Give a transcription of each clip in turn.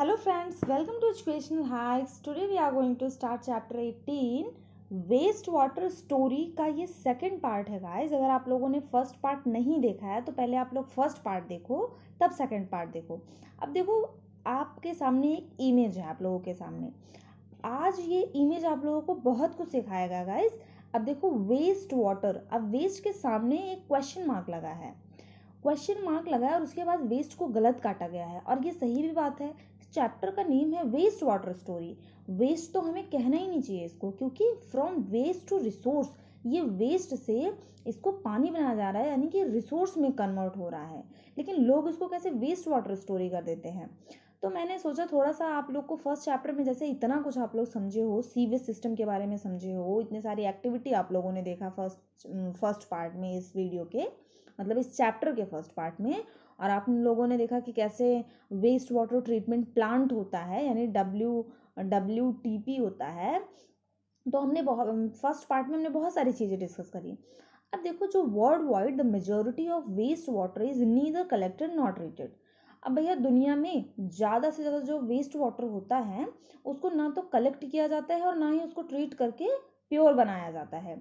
Hello friends, welcome to Educational Hacks. Today we are going to start chapter 18 waste water story का ये second part है guys अगर आप लोगों ने फ़र्स्ट पार्ट नहीं देखा है तो पहले आप लोग फ़र्स्ट पार्ट देखो तब सेकंड पार्ट देखो. अब देखो आपके सामने एक इमेज है आप लोगों के सामने. आज ये इमेज आप लोगों को बहुत कुछ सिखाएगा गाइस अब देखो वेस्ट वाटर अब वेस्ट के सामने एक क्वेश्चन मार्क लगा है. क्वेश्चन मार्क लगा है और उसके बाद वेस्ट को गलत काटा गया है. और ये सही भी बात है चैप्टर का नेम है वेस्ट वाटर स्टोरी वेस्ट तो हमें कहना ही नहीं चाहिए इसको, क्योंकि फ्रॉम वेस्ट टू रिसोर्स ये वेस्ट से इसको पानी बनाया जा रहा है, यानी कि रिसोर्स में कन्वर्ट हो रहा है। लेकिन लोग इसको कैसे वेस्ट वाटर स्टोरी कर देते हैं? तो मैंने सोचा थोड़ा सा आप लोग को फ़र्स्ट चैप्टर में जैसे इतना कुछ आप लोग समझे हो सीवेज सिस्टम के बारे में समझे हो, इतने सारी एक्टिविटी आप लोगों ने देखा फ़र्स्ट फ़र्स्ट पार्ट में इस वीडियो के मतलब इस चैप्टर के फ़र्स्ट पार्ट में। और आप लोगों ने देखा कि कैसे वेस्ट वाटर ट्रीटमेंट प्लांट होता है, यानी डब्ल्यू डब्ल्यू टी पी होता है। तो हमने बहुत फ़र्स्ट पार्ट में हमने बहुत सारी चीज़ें डिस्कस करी। अब देखो, जो world wide the majority of waste water is neither collected not treated अब भैया, दुनिया में ज़्यादा से ज़्यादा जो वेस्ट वाटर होता है, उसको ना तो कलेक्ट किया जाता है और ना ही उसको ट्रीट करके प्योर बनाया जाता है।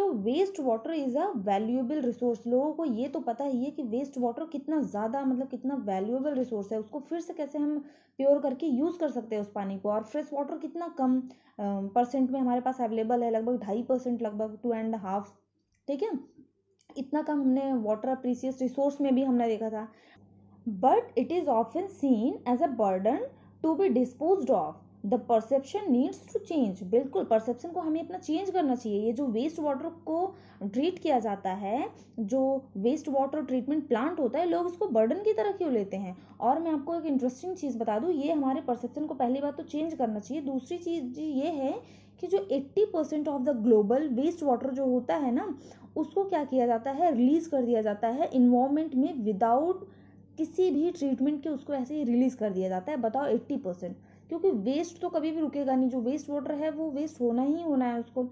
तो waste water is a valuable resource लोगों को ये तो पता ही है कि वेस्ट वाटर कितना ज़्यादा मतलब कितना वैल्यूएबल रिसोर्स है। उसको फिर से कैसे हम प्योर करके यूज़ कर सकते हैं उस पानी को? और फ्रेश वाटर कितना कम परसेंट में हमारे पास अवेलेबल है? लगभग ढाई परसेंट लगभग टू एंड हाफ़ ठीक है? इतना कम हमने वाटर अप्रीसियस रिसोर्स में भी हमने देखा था। But it is often seen as a burden to be dispose of the perception needs to change बिल्कुल परसेप्शन को हमें अपना चेंज करना चाहिए। ये जो वेस्ट वाटर को ट्रीट किया जाता है, जो वेस्ट वाटर ट्रीटमेंट प्लांट होता है, लोग इसको बर्डन की तरह क्यों लेते हैं? और मैं आपको एक इंटरेस्टिंग चीज़ बता दूँ, ये हमारे परसेप्शन को पहली बात तो चेंज करना चाहिए। दूसरी चीज़ ये है कि जो 80 percent of the global waste water जो होता है ना, उसको क्या किया जाता है? रिलीज़ कर दिया जाता है। इन्वामेंट में विदाउट किसी भी ट्रीटमेंट के उसको ऐसे ही रिलीज़ कर दिया जाता है। बताओ एट्टी परसेंट क्योंकि वेस्ट तो कभी भी रुकेगा नहीं। जो वेस्ट वाटर है, वो वेस्ट होना ही होना है उसको।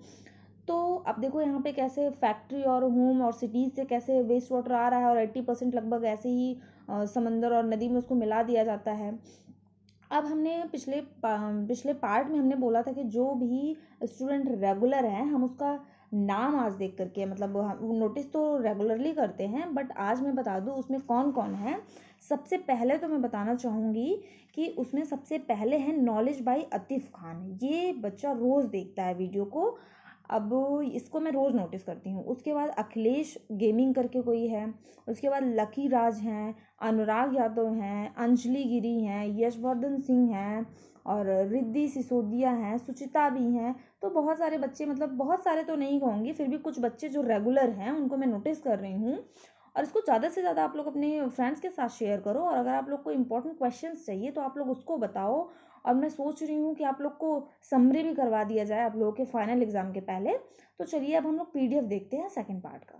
तो अब देखो यहाँ पे कैसे फैक्ट्री और होम और सिटीज़ से कैसे वेस्ट वाटर आ रहा है और एट्टी परसेंट लगभग ऐसे ही समंदर और नदी में उसको मिला दिया जाता है। अब हमने पिछले पिछले पार्ट में हमने बोला था कि जो भी स्टूडेंट रेगुलर हैं, हम उसका नाम आज देख करके मतलब नोटिस तो रेगुलरली करते हैं बट आज मैं बता दूँ उसमें कौन कौन है। सबसे पहले तो मैं बताना चाहूँगी कि उसमें सबसे पहले है नॉलेज बाई अतिफ़ खान। ये बच्चा रोज़ देखता है वीडियो को अब इसको मैं रोज़ नोटिस करती हूँ। उसके बाद अखिलेश गेमिंग करके कोई है, उसके बाद लकी राज हैं अनुराग यादव हैं अंजलि गिरी हैं यशवर्धन सिंह हैं और रिद्धि सिसोदिया हैं सुचिता भी हैं। तो बहुत सारे बच्चे मतलब बहुत सारे तो नहीं कहूँगी, फिर भी कुछ बच्चे जो रेगुलर हैं, उनको मैं नोटिस कर रही हूँ। और इसको ज़्यादा से ज़्यादा आप लोग अपने फ्रेंड्स के साथ शेयर करो और अगर आप लोग को इंपॉर्टेंट क्वेश्चन चाहिए तो आप लोग उसको बताओ। और मैं सोच रही हूँ कि आप लोग को समरी भी करवा दिया जाए आप लोगों के फाइनल एग्ज़ाम के पहले। तो चलिए अब हम लोग पीडीएफ देखते हैं सेकेंड पार्ट का।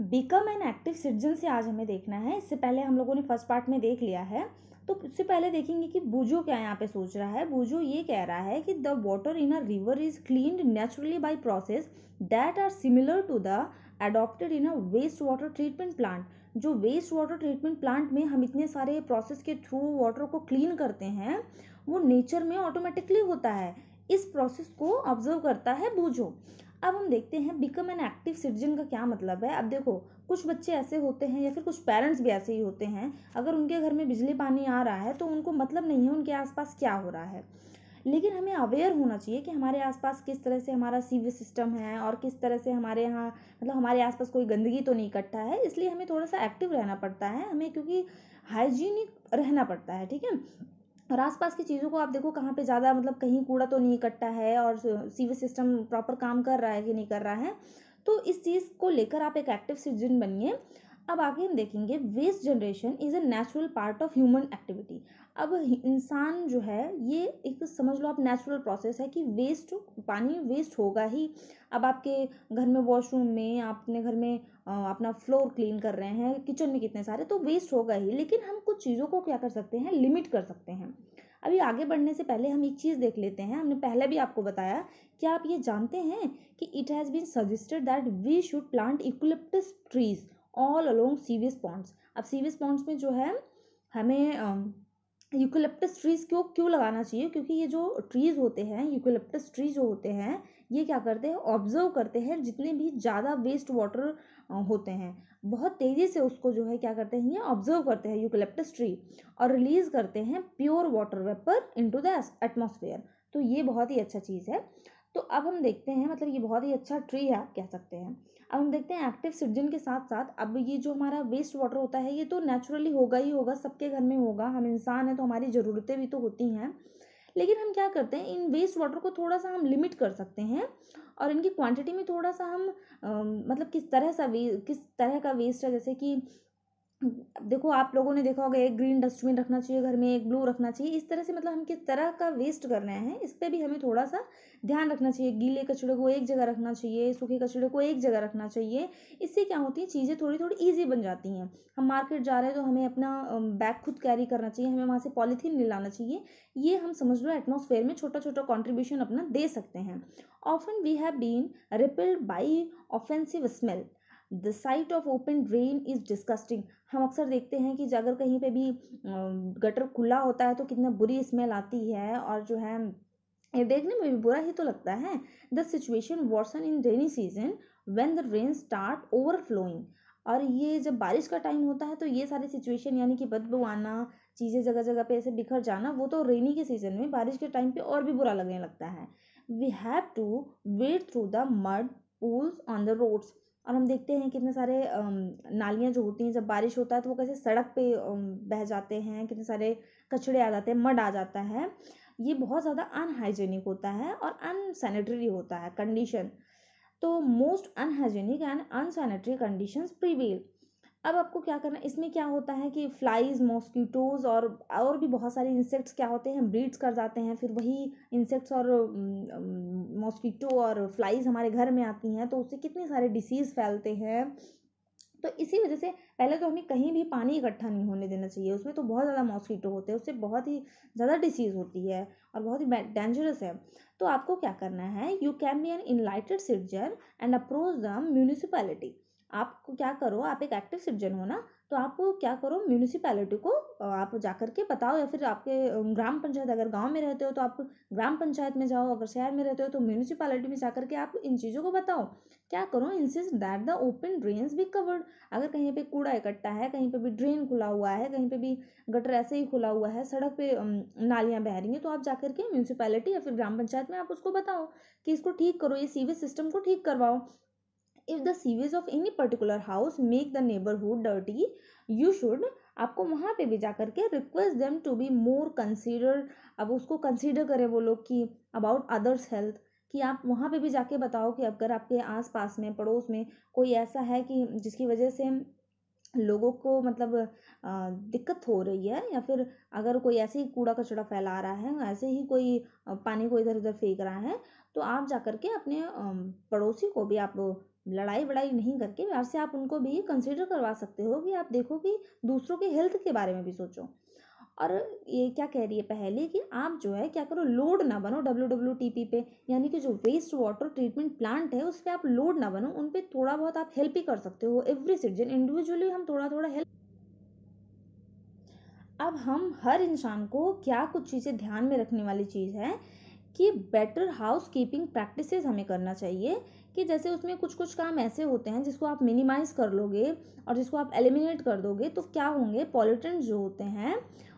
बिकम एन एक्टिव सिटीजन से आज हमें देखना है। इससे पहले हम लोगों ने फ़र्स्ट पार्ट में देख लिया है। तो उससे पहले देखेंगे कि बूजो क्या यहाँ पे सोच रहा है। बूजो ये कह रहा है कि the water in a river is cleaned naturally by process that are similar to the adopted in a waste water treatment plant जो वेस्ट वाटर ट्रीटमेंट प्लांट में हम इतने सारे प्रोसेस के थ्रू वाटर को क्लीन करते हैं, वो नेचर में ऑटोमेटिकली होता है। इस प्रोसेस को ऑब्ज़र्व करता है बूझो। अब हम देखते हैं बिकम एन एक्टिव सिटीजन का क्या मतलब है? अब देखो, कुछ बच्चे ऐसे होते हैं या फिर कुछ पेरेंट्स भी ऐसे ही होते हैं। अगर उनके घर में बिजली पानी आ रहा है तो उनको मतलब नहीं है उनके आसपास क्या हो रहा है। लेकिन हमें अवेयर होना चाहिए कि हमारे आसपास किस तरह से हमारा सीवेज सिस्टम है और किस तरह से हमारे यहाँ मतलब हमारे आसपास कोई गंदगी तो नहीं इकट्ठा है, इसलिए हमें थोड़ा सा एक्टिव रहना पड़ता है, हमें क्योंकि हाइजीनिक रहना पड़ता है, ठीक है? और आसपास की चीज़ों को आप देखो कहाँ पे ज़्यादा मतलब कहीं कूड़ा तो नहीं इकट्ठा है और सीवेज सिस्टम प्रॉपर काम कर रहा है कि नहीं कर रहा है तो इस चीज़ को लेकर आप एक एक्टिव सिटीजन बनिए। अब आगे हम देखेंगे waste generation is a natural part of human activity अब इंसान जो है, ये एक समझ लो आप नेचुरल प्रोसेस है कि वेस्ट पानी वेस्ट होगा ही। अब आपके घर में वॉशरूम में अपने घर में अपना फ्लोर क्लीन कर रहे हैं किचन में कितने सारे तो वेस्ट होगा ही। लेकिन हम कुछ चीज़ों को क्या कर सकते हैं? लिमिट कर सकते हैं। अभी आगे बढ़ने से पहले हम एक चीज़ देख लेते हैं। हमने पहले भी आपको बताया कि आप ये जानते हैं कि it has been suggested that we should plant eucalyptus trees all along sewage ponds अब सीवियस पॉन्ड्स में जो है, हमें यूकोलिप्टस ट्रीज़ क्यों क्यों लगाना चाहिए? क्योंकि ये जो ट्रीज़ होते हैं यूकोलिप्टस ट्री जो होते हैं, ये क्या करते हैं? ऑब्ज़र्व करते हैं जितने भी ज़्यादा वेस्ट वाटर होते हैं। बहुत तेज़ी से उसको जो है क्या करते हैं? ये ऑब्ज़र्व करते हैं यूकोलिप्टस ट्री और रिलीज़ करते हैं pure water vapour into the atmosphere तो ये बहुत ही अच्छा चीज़ है। तो अब हम देखते हैं मतलब ये बहुत ही अच्छा ट्री है, आप कह सकते हैं। अब हम देखते हैं एक्टिव सिटीजन के साथ साथ अब ये जो हमारा वेस्ट वाटर होता है ये तो नेचुरली होगा ही होगा सबके घर में होगा हम इंसान हैं तो हमारी ज़रूरतें भी तो होती हैं। लेकिन हम क्या करते हैं इन वेस्ट वाटर को थोड़ा सा हम लिमिट कर सकते हैं और इनकी क्वांटिटी में थोड़ा सा हम आ, मतलब किस तरह सा वे किस तरह का वेस्ट है जैसे कि देखो, आप लोगों ने देखा होगा, एक ग्रीन डस्टबिन रखना चाहिए घर में, एक ब्लू रखना चाहिए। इस तरह से मतलब हम किस तरह का वेस्ट कर रहे हैं, इस पर भी हमें थोड़ा सा ध्यान रखना चाहिए। गीले कचड़े को एक जगह रखना चाहिए, सूखे कचड़े को एक जगह रखना चाहिए। इससे क्या होती है, चीज़ें थोड़ी थोड़ी ईजी बन जाती हैं। हम मार्केट जा रहे हैं तो हमें अपना बैग खुद कैरी करना चाहिए, हमें वहाँ से पॉलीथीन नहीं लाना चाहिए। ये हम समझ लो एटमोसफेयर में छोटा छोटा कॉन्ट्रीब्यूशन अपना दे सकते हैं। Often we have been repelled by offensive smell the sight of open drain is disgusting हम अक्सर देखते हैं कि अगर कहीं पे भी गटर खुला होता है तो कितना बुरी स्मेल आती है और जो है, ये देखने में भी बुरा ही तो लगता है। The situation worsen in rainy season when the rain start overflowing और ये जब बारिश का टाइम होता है तो ये सारी सिचुएशन यानी कि बदबू आना, चीज़ें जगह जगह पे ऐसे बिखर जाना, वो तो रेनी के सीज़न में बारिश के टाइम पे और भी बुरा लगने लगता है। We have to wade through the mud pools on the roads और हम देखते हैं कितने सारे नालियाँ जो होती हैं, जब बारिश होता है तो वो कैसे सड़क पे बह जाते हैं, कितने सारे कचड़े आ जाते हैं, मड आ जाता है। ये बहुत ज़्यादा अनहाइजेनिक होता है और अनसैनिटरी होता है कंडीशन तो most unhygienic and unsanitary condition prevail अब आपको क्या करना इसमें क्या होता है कि फ्लाइज मॉस्किटोज़ और और भी बहुत सारे इंसेक्ट्स क्या होते हैं? ब्रीड्स कर जाते हैं। फिर वही इंसेक्ट्स और मॉस्किटो और फ्लाइज हमारे घर में आती हैं तो उससे कितने सारे डिसीज़ फैलते हैं? तो इसी वजह से पहले तो हमें कहीं भी पानी इकट्ठा नहीं होने देना चाहिए। उसमें तो बहुत ज़्यादा मॉस्किटो होते हैं, उससे बहुत ही ज़्यादा डिसीज़ होती है और बहुत ही डेंजरस है। तो आपको क्या करना है? You can be an enlightened citizen and approach the municipality आप क्या करो, आप एक एक्टिव सिटीजन हो ना तो आप क्या करो म्यूनिसिपैलिटी को आप जा कर के बताओ या फिर आपके ग्राम पंचायत अगर गाँव में रहते हो तो आप ग्राम पंचायत में जाओ, अगर शहर में रहते हो तो म्यूनिसिपैलिटी में जा कर के आप इन चीज़ों को बताओ। क्या करो insist that the open drains भी कवर्ड अगर कहीं पे कूड़ा इकट्ठा है, कहीं पे भी ड्रेन खुला हुआ है, कहीं पे भी गटर ऐसे ही खुला हुआ है, सड़क पे नालियाँ बह रही हैं तो आप जा कर के म्यूनसिपैलिटी या फिर ग्राम पंचायत में आप उसको बताओ कि इसको ठीक करो, ये सीवेज सिस्टम को ठीक करवाओ। If the sewage of any particular house make the neighbourhood dirty you should आपको वहाँ पे भी जा करके request them to be more consider अब उसको कंसिडर करें वो लोग कि अबाउट अदर्स हेल्थ कि आप वहाँ पे भी जाके बताओ कि अगर आपके आस पास में, पड़ोस में कोई ऐसा है कि जिसकी वजह से लोगों को मतलब दिक्कत हो रही है या फिर अगर कोई ऐसे ही कूड़ा कचड़ा फैला रहा है, ऐसे ही कोई पानी को इधर उधर फेंक रहा है तो आप जा कर के अपने पड़ोसी को भी आप लड़ाई वड़ाई नहीं करके प्यार से आप उनको भी कंसिडर करवा सकते हो कि आप देखो कि दूसरों के हेल्थ के बारे में भी सोचो। और ये क्या कह रही है पहले कि आप जो है क्या करो लोड ना बनो डब्ल्यू डब्ल्यू टी पी पे, यानी कि जो वेस्ट वाटर ट्रीटमेंट प्लांट है, उस पर आप लोड ना बनो, उन पर थोड़ा बहुत आप हेल्प ही कर सकते हो एवरी सिटीजन इंडिविजुअली हम थोड़ा थोड़ा हेल्प अब हम हर इंसान को क्या कुछ चीज़ें ध्यान में रखने वाली चीज़ है कि बेटर हाउस कीपिंग प्रैक्टिसेस हमें करना चाहिए कि जैसे उसमें कुछ कुछ काम ऐसे होते हैं जिसको आप मिनिमाइज़ कर लोगे और जिसको आप एलिमिनेट कर दोगे तो क्या होंगे? पॉलिटेंट्स जो होते हैं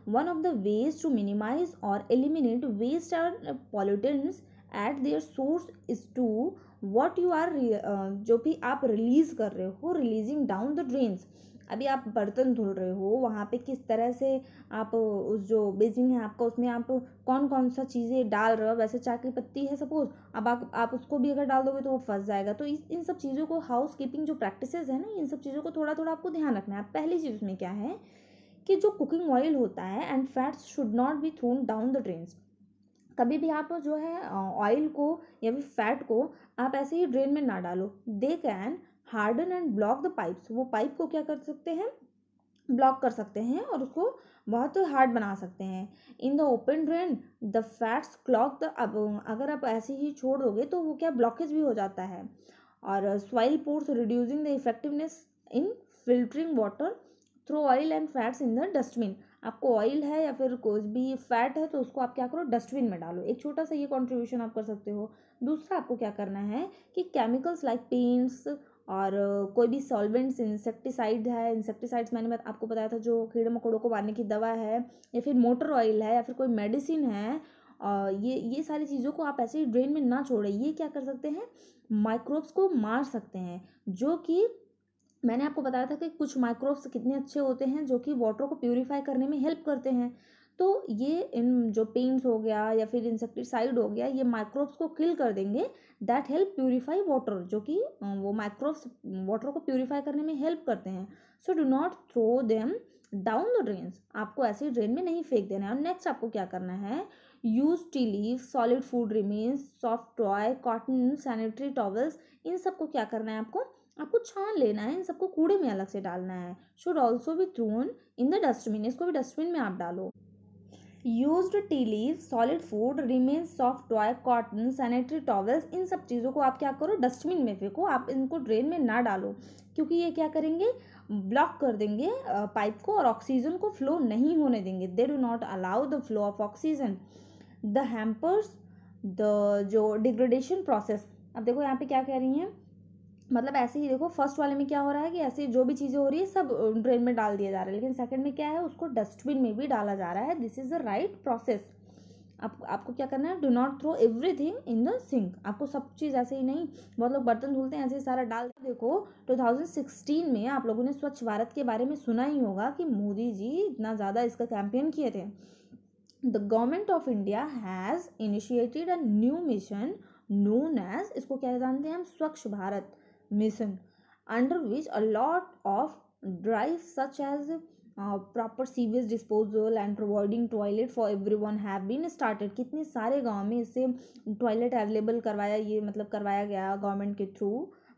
one of the ways to minimise और eliminate waste are pollutants at their source is to what you are जो भी आप रिलीज़ कर रहे हो रिलीजिंग डाउन द ड्रेन्स अभी आप बर्तन धुल रहे हो, वहाँ पे किस तरह से आप उस जो बेसिंग है आपका, उसमें आप कौन कौन सा चीज़ें डाल रहे हो? वैसे चाय की पत्ती है सपोज़, अब आप आप उसको भी अगर डाल दोगे तो वो फंस जाएगा। तो इस, इन सब चीज़ों को हाउस कीपिंग जो प्रैक्टिस है ना, इन सब चीज़ों को थोड़ा थोड़ा आपको ध्यान रखना है। पहली चीज़ उसमें क्या है कि जो कुकिंग ऑयल होता है and fats should not be thrown down the drains कभी भी आप जो है ऑयल को या फिर फैट को आप ऐसे ही ड्रेन में ना डालो। They can harden and block the pipes. वो पाइप को क्या कर सकते हैं? ब्लॉक कर सकते हैं और उसको बहुत हार्ड बना सकते हैं। In the open drain, the fats clog the अब, अगर आप ऐसे ही छोड़ दोगे तो वो क्या ब्लॉकेज भी हो जाता है। और soil pores reducing the effectiveness in filtering water, through oil and fats in the dustbin. आपको ऑयल है या फिर कुछ भी फैट है तो उसको आप क्या करो? डस्टबिन में डालो। एक छोटा सा ये कॉन्ट्रीब्यूशन आप कर सकते हो। दूसरा आपको क्या करना है कि केमिकल्स लाइक पेंट्स और कोई भी सॉल्वेंट्स इंसेक्टिसाइड है इंसेक्टिसाइड्स मैंने आपको बताया था जो कीड़े मकोड़ों को मारने की दवा है या फिर मोटर ऑयल है या फिर कोई मेडिसिन है और ये ये सारी चीज़ों को आप ऐसे ही ड्रेन में ना छोड़ें। ये क्या कर सकते हैं? माइक्रोब्स को मार सकते हैं, जो कि मैंने आपको बताया था कि कुछ माइक्रोब्स कितने अच्छे होते हैं, जो कि वाटर को प्योरीफाई करने में हेल्प करते हैं। तो ये इन जो पेंट्स हो गया या फिर इंसेक्टिसाइड हो गया, ये माइक्रोब्स को किल कर देंगे। दैट हेल्प प्यूरीफाई वाटर जो कि वो माइक्रोब्स वाटर को प्यूरीफाई करने में हेल्प करते हैं। So do not throw them down the drains आपको ऐसे ड्रेन में नहीं फेंक देना है। और नेक्स्ट आपको क्या करना है? Use tea leave solid food remains soft toy cotton sanitary towels in सबको क्या करना है आपको? आपको छान लेना है। इन सबको कूड़े में अलग से डालना है। Should also be thrown in the dustbin इसको भी डस्टबिन में आप डालो। Use tea leave solid food remain soft toy cotton sanitary towels in सब चीज़ों को आप क्या करो डस्टबिन में फेंको, आप इनको ड्रेन में ना डालो, क्योंकि ये क्या करेंगे ब्लॉक कर देंगे पाइप को और ऑक्सीजन को फ्लो नहीं होने देंगे। They do not allow the flow of oxygen the hampers the जो डिग्रेडेशन प्रोसेस अब देखो यहाँ पे क्या कह रही हैं मतलब ऐसे ही देखो फ़र्स्ट वाले में क्या हो रहा है कि ऐसी जो भी चीज़ें हो रही है, सब ड्रेन में डाल दिया जा रहा है। लेकिन सेकंड में क्या है, उसको डस्टबिन में भी डाला जा रहा है। This is the right process आप, आपको क्या करना है do not throw everything in the sink आपको सब चीज़ ऐसे ही नहीं, बहुत लोग बर्तन धुलते हैं, ऐसे ही सारा डाल देखो। 2016 में आप लोगों ने स्वच्छ भारत के बारे में सुना ही होगा कि मोदी जी इतना ज़्यादा इसका कैंपेन किए थे। The government of India has initiated a new mission known as, इसको क्या जानते हैं हम, Swachh Bharat. Mission under which a lot of drives such as uh, proper sewage disposal and providing toilet for everyone have been started कितने सारे गाँव में इससे टॉयलेट अवेलेबल करवाया ये मतलब करवाया गया गवर्नमेंट के थ्रू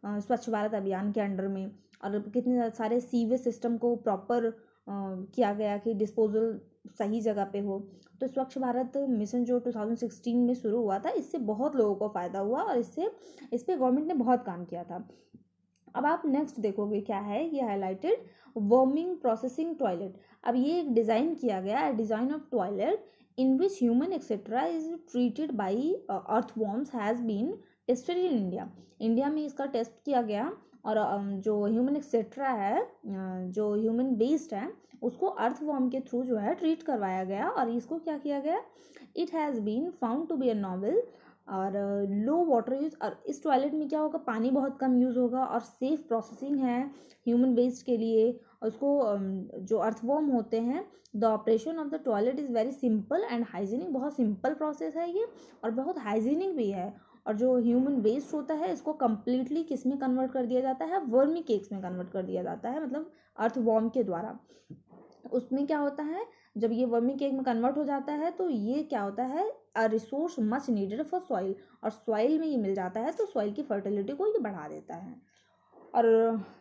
स्वच्छ भारत अभियान के अंडर में और कितने सारे सीवेज सिस्टम को प्रॉपर किया गया कि डिस्पोजल सही जगह पे हो। तो स्वच्छ भारत मिशन जो 2016 में शुरू हुआ था, इससे बहुत लोगों को फ़ायदा हुआ और इससे, इस पर गवर्नमेंट ने बहुत काम किया था। अब आप नेक्स्ट देखोगे क्या है, ये हाईलाइटेड वर्मिंग प्रोसेसिंग टॉयलेट अब ये एक डिज़ाइन किया गया है design of toilet in which human excreta is treated by earthworms has been tested in India India में इसका टेस्ट किया गया और जो ह्यूमन एक्सेट्रा है जो ह्यूमन बेस्ड है उसको अर्थ वॉर्म के थ्रू जो है ट्रीट करवाया गया और इसको क्या किया गया? It has been found to be a novel और लो वाटर यूज़ और इस टॉयलेट में क्या होगा? पानी बहुत कम यूज़ होगा और सेफ़ प्रोसेसिंग है ह्यूमन वेस्ट के लिए। और उसको जो अर्थवॉर्म होते हैं the operation of the toilet is very simple and hygienic बहुत सिंपल प्रोसेस है ये और बहुत हाइजीनिक भी है। और जो ह्यूमन वेस्ट होता है, इसको कम्प्लीटली किसमें कन्वर्ट कर दिया जाता है? वर्मी केक्स में कन्वर्ट कर दिया जाता है मतलब अर्थ वॉर्म के द्वारा। उसमें क्या होता है? जब ये वर्मी केक में कन्वर्ट हो जाता है तो ये क्या होता है? A resource much needed for soil और सॉइल में ये मिल जाता है तो सॉइल की फर्टिलिटी को ये बढ़ा देता है। और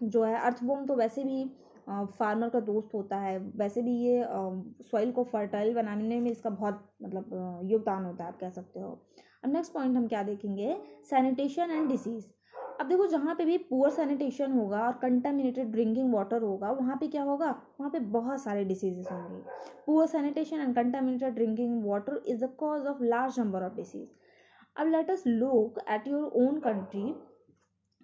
जो है अर्थवॉर्म तो वैसे भी फार्मर का दोस्त होता है। वैसे भी ये सॉइल को फर्टाइल बनाने में इसका बहुत मतलब योगदान होता है, आप कह सकते हो। अब नेक्स्ट पॉइंट हम क्या देखेंगे? सैनिटेशन एंड डिसीज़ अब देखो, जहाँ पे भी पुअर सैनिटेशन होगा और कंटामिनेटेड ड्रिंकिंग वाटर होगा, वहाँ पे क्या होगा? वहाँ पे बहुत सारे डिसीजेस होंगे। Poor sanitation and contaminated drinking water is the cause of large number of disease अब let us look at your own country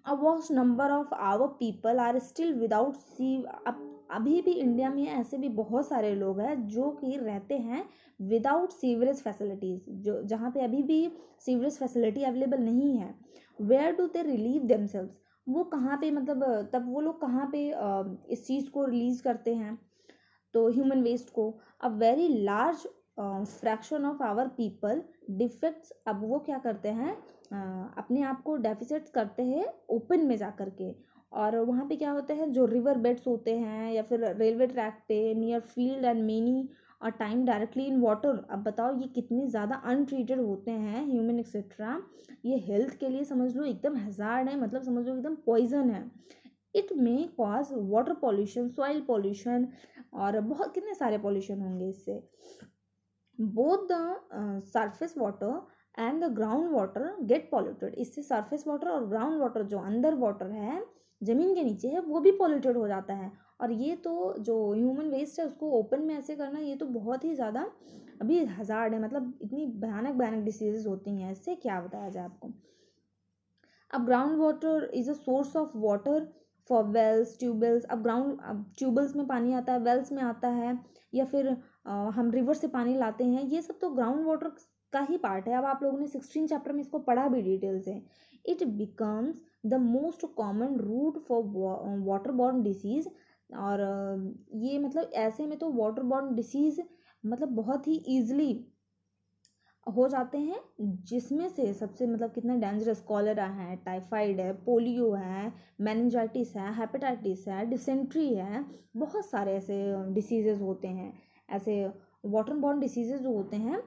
a vast number of our people are still without see अभी भी India में ऐसे भी बहुत सारे लोग हैं जो कि रहते हैं विदाउट सीवरेज फैसिलिटीज़ जो, जहाँ पे अभी भी सीवरेज फैसिलिटी अवेलेबल नहीं है। Where do they relieve themselves वो कहाँ पे मतलब तब वो लोग कहाँ पे इस चीज़ को रिलीज़ करते हैं? तो ह्यूमन वेस्ट को। A very large fraction of our people defecate अब वो क्या करते हैं? uh, अपने आप को डेफिसिट करते हैं ओपन में जा कर के। और वहाँ पे क्या होते हैं? जो रिवर बेड्स होते हैं या फिर रेलवे ट्रैक पे नियर फ़ील्ड एंड मेनी और टाइम डायरेक्टली इन वाटर अब बताओ ये कितने ज़्यादा अनट्रीटेड होते हैं ह्यूमन एक्सेट्रा ये हेल्थ के लिए समझ लो एकदम हजार्ड है मतलब समझ लो एकदम पॉइजन है। It may cause water pollution soil pollution और बहुत, कितने सारे पॉल्यूशन होंगे इससे? Both the surface water and the ground water get polluted इससे सरफेस वाटर और ग्राउंड वाटर जो अंदर वाटर है, ज़मीन के नीचे है, वो भी पॉल्यूटेड हो जाता है। और ये तो जो ह्यूमन वेस्ट है उसको ओपन में ऐसे करना ये तो बहुत ही ज़्यादा अभी हज़ार्ड है। मतलब इतनी भयानक भयानक डिसीजेज होती हैं। इससे क्या बताया जाए आपको? अब ground water is a source of water for wells tubewells अब ग्राउंड ट्यूबवेल्स में पानी आता है वेल्स में आता है या फिर आ, हम रिवर से पानी लाते हैं। ये सब तो ग्राउंड वाटर का ही पार्ट है। अब आप लोगों ने सिक्सटीन चैप्टर में इसको पढ़ा भी डिटेल से। It becomes the most common route for water borne disease और ये मतलब ऐसे में तो वाटर बॉर्न डिसीज़ मतलब बहुत ही ईजली हो जाते हैं, जिसमें से सबसे मतलब कितने डेंजरस कॉलरा है टाइफाइड है पोलियो है मैनजाइटिस है हेपेटाइटिस है डिसेंट्री है, बहुत सारे ऐसे डिसीजेज होते हैं। ऐसे वाटर बॉर्न डिसीजेज जो होते हैं,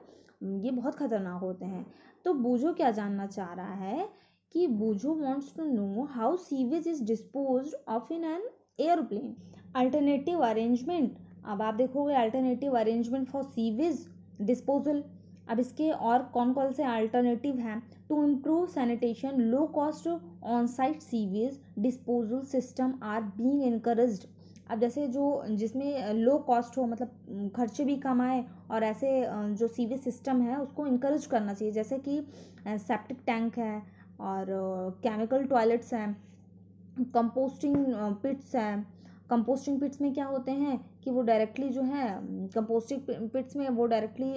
ये बहुत ख़तरनाक होते हैं। तो बूझो क्या जानना चाह रहा है कि Boojho wants to know how sewage is dispose of in an airplane alternative arrangement अब आप देखोगे alternative arrangement for sewage disposal अब इसके और कौन कौन से अल्टरनेटिव हैं? To improve sanitation low cost on site sewage disposal system are being encouraged अब जैसे जो, जिसमें लो कॉस्ट हो मतलब खर्चे भी कम आए और ऐसे जो सीवेज सिस्टम है, उसको इनक्रेज करना चाहिए। जैसे कि सेप्टिक टैंक है और केमिकल टॉयलेट्स हैं। कंपोस्टिंग पिट्स हैं। कंपोस्टिंग पिट्स में क्या होते हैं कि वो डायरेक्टली जो है कंपोस्टिंग पिट्स में वो डायरेक्टली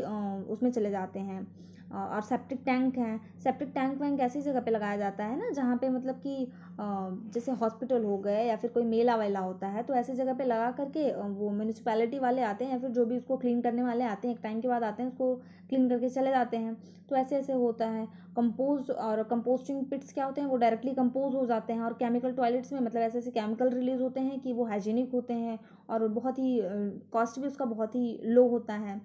उसमें चले जाते हैं। और सेप्टिक टैंक हैं। सेप्टिक टैंक वैंक ऐसी जगह पे लगाया जाता है ना, जहाँ पे मतलब कि जैसे हॉस्पिटल हो गए या फिर कोई मेला वेला होता है तो ऐसी जगह पे लगा करके वो म्यूनिसपैलिटी वाले आते हैं या फिर जो भी उसको क्लीन करने वाले आते हैं, एक टाइम के बाद आते हैं, उसको क्लीन करके चले जाते हैं। तो ऐसे ऐसे होता है। कंपोज और कंपोस्टिंग पिट्स क्या होते हैं, वो डायरेक्टली कंपोज हो जाते हैं और केमिकल टॉयलेट्स में मतलब ऐसे ऐसे केमिकल रिलीज़ होते हैं कि वो हाइजीनिक होते हैं और बहुत ही कॉस्ट भी उसका बहुत ही लो होता है।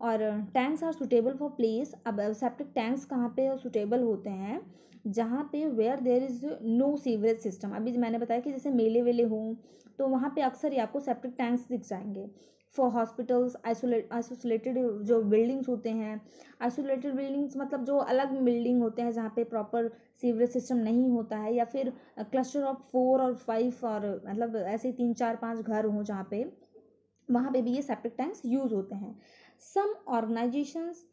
और tanks are suitable for place अब सेप्टिक टैंक्स कहाँ पे सुटेबल होते हैं? जहाँ पे where there is no sewerage system अभी मैंने बताया कि जैसे मेले वेले हों तो वहाँ पे अक्सर ही आपको सेप्टिक टैंक्स दिख जाएँगे। फॉर हॉस्पिटल्स आइसोलेट आइसोलेटेड जो बिल्डिंग्स होते हैं आइसोलेटेड बिल्डिंग्स मतलब जो अलग बिल्डिंग होते हैं जहाँ पे प्रॉपर सीवरेज सिस्टम नहीं होता है, या फिर क्लस्टर ऑफ़ फोर और फाइव और मतलब ऐसे तीन, चार, पाँच घर हों जहाँ पे, वहाँ पे भी ये सेप्टिक टैंक्स यूज़ होते हैं। सम ऑर्गेनाइजेशंस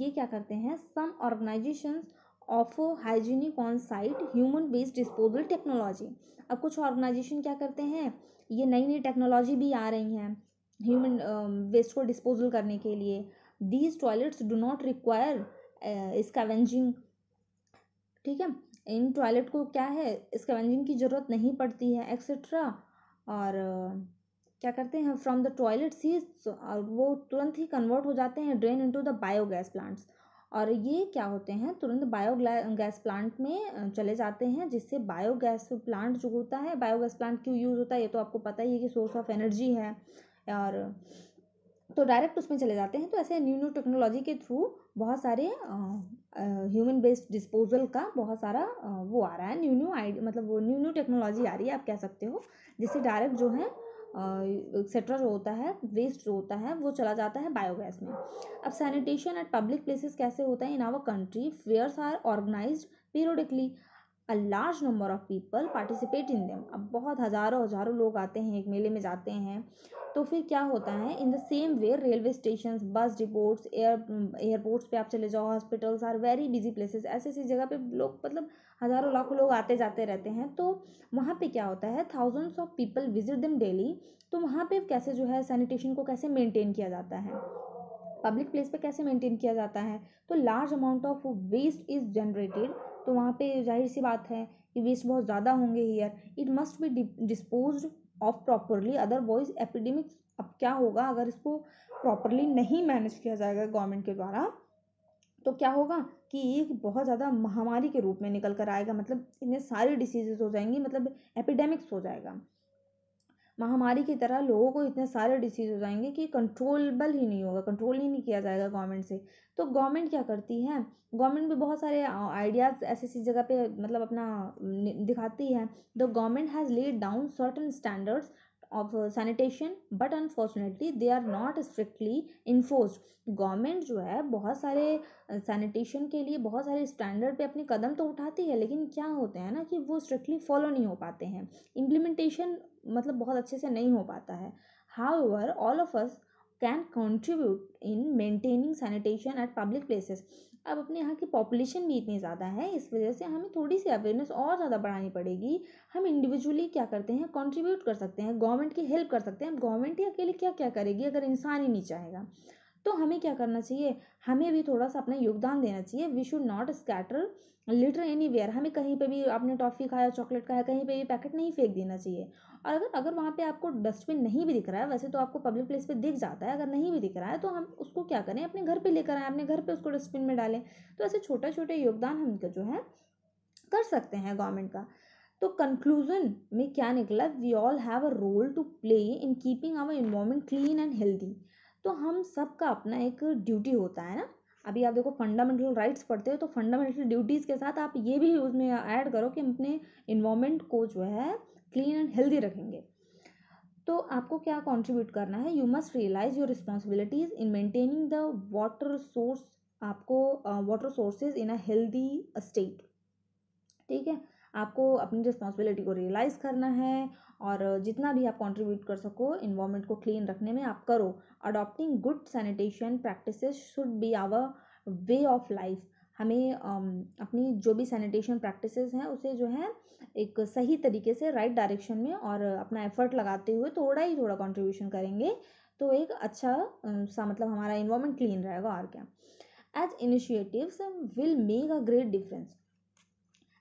ये क्या करते हैं? Some organisations of hygienic on site human based disposal technology अब कुछ ऑर्गेनाइजेशन क्या करते हैं? ये नई नई टेक्नोलॉजी भी आ रही हैं ह्यूमन वेस्ट को डिस्पोजल करने के लिए. These toilets do not require scavenging ठीक है? इन टॉयलेट को क्या है? स्कैवेंजिंग की ज़रूरत नहीं पड़ती है एक्सेट्रा और क्या करते हैं फ्रॉम द टॉयलेट सीज वो तुरंत ही कन्वर्ट हो जाते हैं drain into the biogas plants और ये क्या होते हैं तुरंत बायो गैस प्लांट में चले जाते हैं जिससे बायोगैस प्लांट जो होता है बायोगैस प्लांट क्यों यूज़ होता है ये तो आपको पता ही है कि सोर्स ऑफ़ एनर्जी है और तो डायरेक्ट उसमें चले जाते हैं तो ऐसे न्यू न्यू टेक्नोलॉजी के थ्रू बहुत सारे ह्यूमन बेस्ड डिस्पोजल का बहुत सारा आ, वो आ रहा है न्यू न्यू आइडिया मतलब वो न्यू न्यू टेक्नोलॉजी आ रही है आप कह सकते हो जिससे डायरेक्ट जो है एक्सेट्रा जो होता है वेस्ट जो होता है, वो चला जाता है बायोगैस में। अब सैनिटेशन एट पब्लिक प्लेसेस कैसे होता है? In our country fairs are organise periodically a large number of people participate in them अब बहुत हज़ारों हज़ारों लोग आते हैं, एक मेले में जाते हैं। तो फिर क्या होता है? In the same way railway station bus depots air airports पे आप चले जाओ hospitals are very busy places ऐसी ऐसी जगह पे लोग मतलब हज़ारों लाखों लोग आते जाते रहते हैं। तो वहाँ पे क्या होता है? Thousands of people visit them daily तो वहाँ पे कैसे जो है सैनिटेशन को कैसे मेंटेन किया जाता है? पब्लिक प्लेस पे कैसे मेंटेन किया जाता है? तो large amount of waste is generated तो वहाँ पे ज़ाहिर सी बात है कि वेस्ट बहुत ज़्यादा होंगे here it must be dispose of properly otherwise epidemics अब क्या होगा? अगर इसको प्रॉपरली नहीं मैनेज किया जाएगा गवर्नमेंट के द्वारा तो क्या होगा? कि एक बहुत ज़्यादा महामारी के रूप में निकल कर आएगा मतलब इतने सारी डिसीजेज हो जाएँगी मतलब एपिडेमिक्स हो जाएगा। महामारी की तरह लोगों को इतने सारे डिसीज हो जाएँगे कि कंट्रोलेबल ही नहीं होगा कंट्रोल ही नहीं किया जाएगा गवर्नमेंट से। तो गवर्नमेंट क्या करती है? गवर्नमेंट भी बहुत सारे आइडियाज़ ऐसी ऐसी जगह पे मतलब अपना दिखाती है। The government has laid down certain standards of sanitation but unfortunately they are not strictly enforce government जो है, बहुत सारे सैनिटेशन के लिए बहुत सारे स्टैंडर्ड पे अपने कदम तो उठाती है, लेकिन क्या होते हैं ना कि वो स्ट्रिक्टली फॉलो नहीं हो पाते हैं। इम्प्लीमेंटेशन मतलब बहुत अच्छे से नहीं हो पाता है। Ever all of us can contribute in maintaining sanitation at public places अब अपने यहाँ की पॉपुलेशन भी इतनी ज़्यादा है, इस वजह से हमें थोड़ी सी अवेयरनेस और ज़्यादा बढ़ानी पड़ेगी। हम इंडिविजुअली क्या करते हैं कंट्रीब्यूट कर सकते हैं गवर्नमेंट की हेल्प कर सकते हैं। गवर्नमेंट ही अकेले क्या क्या करेगी अगर इंसान ही नहीं चाहेगा? तो हमें क्या करना चाहिए? हमें भी थोड़ा सा अपना योगदान देना चाहिए। We should not scatter litter anywhere हमें कहीं पे भी आपने टॉफ़ी खाया चॉकलेट खाया, कहीं पे भी पैकेट नहीं फेंक देना चाहिए। और अगर अगर वहाँ पे आपको डस्टबिन नहीं भी दिख रहा है, वैसे तो आपको पब्लिक प्लेस पे दिख जाता है। अगर नहीं भी दिख रहा है तो हम उसको क्या करें? अपने घर पे लेकर आए, अपने घर पे उसको डस्टबिन में डालें। तो ऐसे छोटे छोटे योगदान हम जो है, कर सकते हैं गवर्नमेंट का। तो कंक्लूजन में क्या निकला? We all have a role to play in keeping our environment clean and healthy तो हम सबका अपना एक ड्यूटी होता है ना। अभी आप देखो फंडामेंटल राइट्स पढ़ते हो तो फंडामेंटल ड्यूटीज़ के साथ आप ये भी उसमें ऐड करो कि हम अपने इन्वामेंट को जो है क्लीन एंड हेल्दी रखेंगे। तो आपको क्या कंट्रीब्यूट करना है? You must realise your responsibilities in maintaining the water source आपको water sources in a healthy state ठीक है? आपको अपनी रिस्पॉन्सिबिलिटी को रियलाइज़ करना है और जितना भी आप कंट्रीब्यूट कर सको इन्वायरमेंट को क्लीन रखने में आप करो। Adopting good sanitation practice should be our way of life हमें अपनी जो भी सैनिटेशन प्रैक्टिस हैं, उसे जो है, एक सही तरीके से राइट डायरेक्शन में और अपना एफर्ट लगाते हुए थोड़ा ही थोड़ा कंट्रीब्यूशन करेंगे तो एक अच्छा सा मतलब हमारा इन्वायरमेंट क्लीन रहेगा और क्या। As initiatives will make a great difference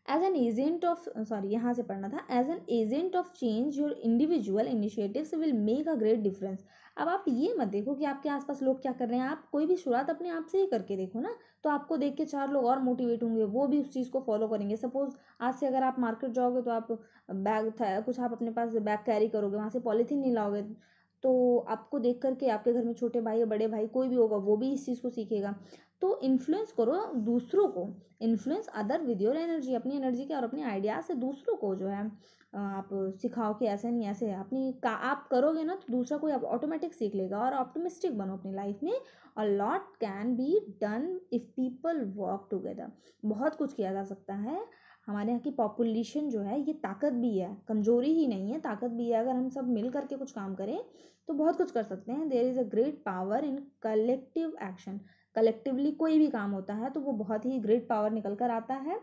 as an agent of sorry यहाँ से पढ़ना था। As an agent of change your individual initiatives will make a great difference अब आप ये मत देखो कि आपके आसपास लोग क्या कर रहे हैं। आप कोई भी शुरुआत अपने आप से ही करके देखो ना। तो आपको देख के चार लोग और मोटिवेट होंगे। वो भी उस चीज़ को फॉलो करेंगे। सपोज़ आज से अगर आप मार्केट जाओगे तो आप बैग था, कुछ आप अपने पास बैग कैरी करोगे। वहाँ से पॉलीथीन नहीं लाओगे। तो आपको देख करके आपके घर में छोटे भाई या बड़े भाई कोई भी होगा, वो भी इस चीज़ को सीखेगा। तो इन्फ्लुएंस करो दूसरों को। Influence other with your energy अपनी एनर्जी के और अपने आइडिया से दूसरों को जो है आप सिखाओ कि ऐसे नहीं, ऐसे अपनी का, आप करोगे ना तो दूसरा कोई आप ऑटोमेटिक सीख लेगा और ऑप्टोमिस्टिक बनो अपनी लाइफ में। और lot can be done if people work together बहुत कुछ किया जा सकता है। हमारे यहाँ की पॉपुलेशन जो है, ये ताकत भी है। कमज़ोरी ही नहीं है, ताकत भी है। अगर हम सब मिल करके कुछ काम करें तो बहुत कुछ कर सकते हैं। There is a great power in collective action collectively कोई भी काम होता है तो वो बहुत ही ग्रेट पावर निकल कर आता है।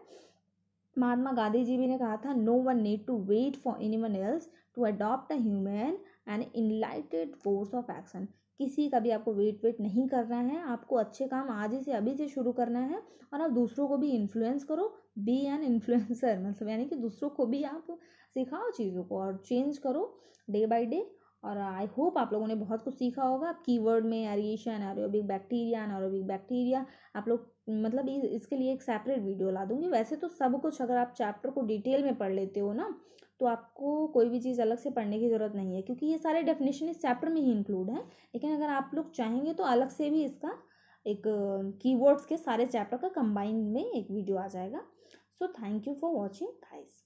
महात्मा गांधी जी भी ने कहा था no one need to wait for anyone else to adopt human and enlightened force of action किसी का भी आपको वेट वेट नहीं करना है, आपको अच्छे काम आज ही से अभी से शुरू करना है और आप दूसरों को भी इन्फ्लुएंस करो बी एन इन्फ्लुएंसर मतलब यानी कि दूसरों को भी आप सिखाओ चीज़ों को और चेंज करो डे बाई डे और आई होप आप लोगों ने बहुत कुछ सीखा होगा। आप कीवर्ड में aeration aerobic bacteria anaerobic bacteria आप लोग मतलब इसके लिए एक सेपरेट वीडियो ला दूँगी। वैसे तो सब कुछ अगर आप चैप्टर को डिटेल में पढ़ लेते हो ना तो आपको कोई भी चीज़ अलग से पढ़ने की ज़रूरत नहीं है, क्योंकि ये सारे डेफिनेशन इस चैप्टर में ही इंक्लूड हैं। लेकिन अगर आप लोग चाहेंगे तो अलग से भी इसका एक कीवर्ड्स के सारे चैप्टर का कंबाइन में एक वीडियो आ जाएगा। So thank you for watching this